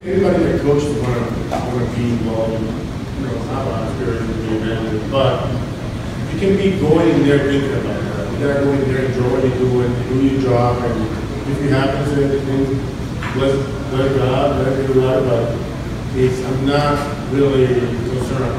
Anybody that coaches want to, want to be involved, you know, not a spirit to be a but you can be going in there thinking about that. You gotta go in there, enjoy what you're doing, do your job, and if you happen to anything, let, let God, let it be right, but it's, I'm not really concerned